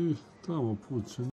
嗯但我不吃